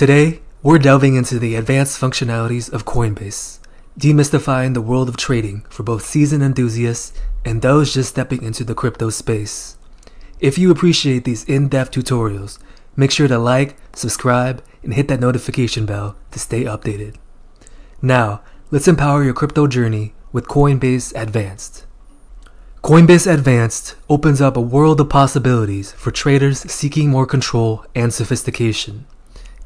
Today, we're delving into the advanced functionalities of Coinbase, demystifying the world of trading for both seasoned enthusiasts and those just stepping into the crypto space. If you appreciate these in-depth tutorials, make sure to like, subscribe, and hit that notification bell to stay updated. Now, let's empower your crypto journey with Coinbase Advanced. Coinbase Advanced opens up a world of possibilities for traders seeking more control and sophistication.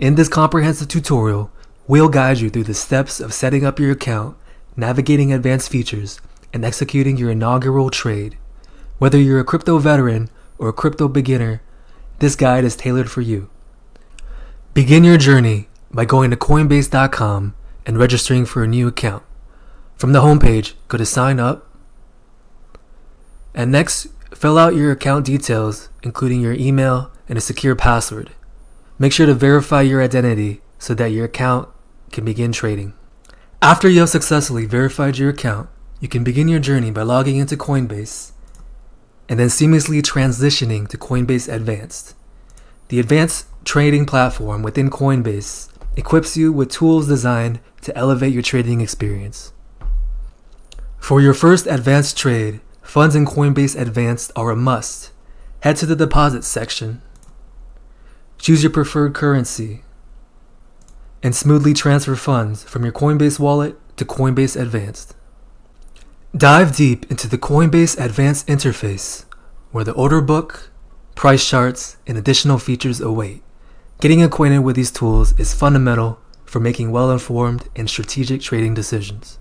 In this comprehensive tutorial, we'll guide you through the steps of setting up your account, navigating advanced features, and executing your inaugural trade. Whether you're a crypto veteran or a crypto beginner, this guide is tailored for you. Begin your journey by going to Coinbase.com and registering for a new account. From the homepage, go to Sign Up, and next, fill out your account details, including your email and a secure password. Make sure to verify your identity so that your account can begin trading. After you have successfully verified your account, you can begin your journey by logging into Coinbase and then seamlessly transitioning to Coinbase Advanced. The advanced trading platform within Coinbase equips you with tools designed to elevate your trading experience. For your first advanced trade, funds in Coinbase Advanced are a must. Head to the deposit section Choose your preferred currency and smoothly transfer funds from your Coinbase wallet to Coinbase Advanced. Dive deep into the Coinbase Advanced interface where the order book, price charts, and additional features await. Getting acquainted with these tools is fundamental for making well-informed and strategic trading decisions.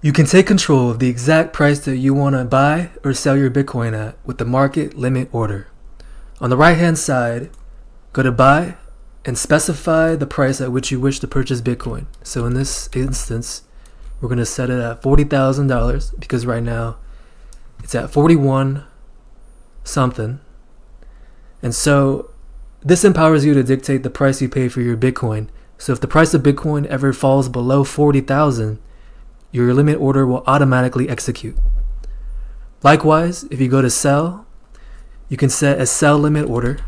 You can take control of the exact price that you want to buy or sell your Bitcoin at with the market limit order. On the right hand side, Go to buy and specify the price at which you wish to purchase Bitcoin. So in this instance, we're going to set it at $40,000 because right now it's at 41 something. And so this empowers you to dictate the price you pay for your Bitcoin. So if the price of Bitcoin ever falls below 40,000, your limit order will automatically execute. Likewise, if you go to sell, you can set a sell limit order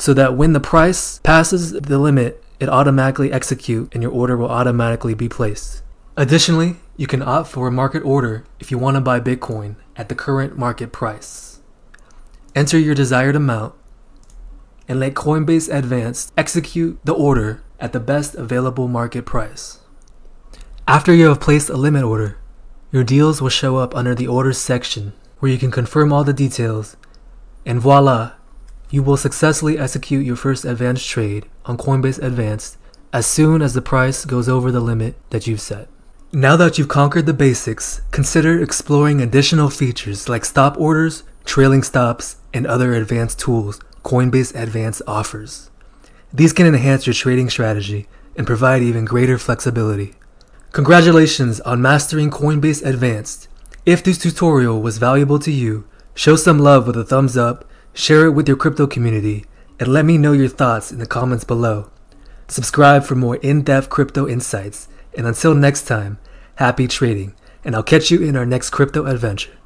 so that when the price passes the limit, it automatically execute and your order will automatically be placed. Additionally, you can opt for a market order if you want to buy Bitcoin at the current market price. Enter your desired amount and let Coinbase Advanced execute the order at the best available market price. After you have placed a limit order, your deals will show up under the orders section where you can confirm all the details and voila, you will successfully execute your first advanced trade on Coinbase Advanced as soon as the price goes over the limit that you've set. Now that you've conquered the basics, consider exploring additional features like stop orders, trailing stops, and other advanced tools Coinbase Advanced offers. These can enhance your trading strategy and provide even greater flexibility. Congratulations on mastering Coinbase Advanced. If this tutorial was valuable to you, show some love with a thumbs up Share it with your crypto community and let me know your thoughts in the comments below. Subscribe for more in-depth crypto insights. And until next time, happy trading, and I'll catch you in our next crypto adventure.